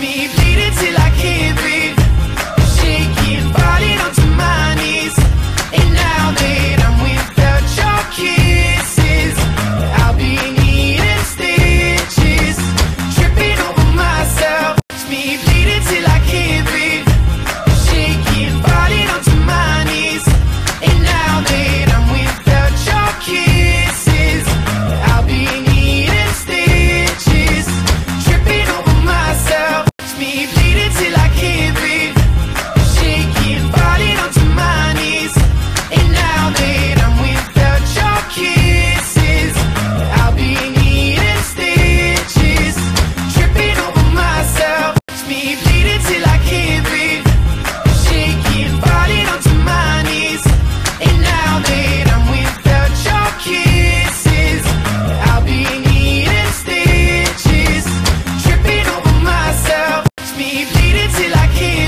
me like him.